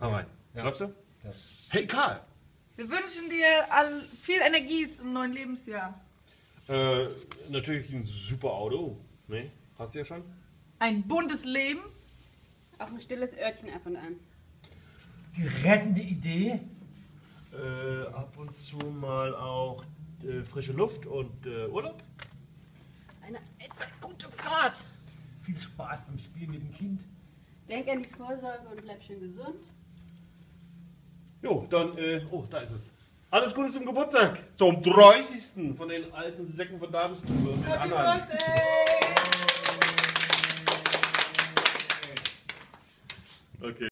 Hau rein. Ja. Läufst du? Ja. Hey Karl! Wir wünschen dir all, viel Energie zum neuen Lebensjahr. Äh, natürlich ein super Auto. Ne? Hast du ja schon? Ein buntes Leben. Auch ein stilles Örtchen ab und an. Die rettende Idee. Äh, ab und zu mal auch äh, frische Luft und äh, Urlaub. Eine ätzend gute Fahrt. Viel Spaß beim Spielen mit dem Kind. Denk an die Vorsorge und bleib schön gesund. Jo, dann, äh, oh, da ist es. Alles Gute zum Geburtstag. Zum 30. von den alten Säcken von Damenstube mit Happy Anhang. Birthday! Okay.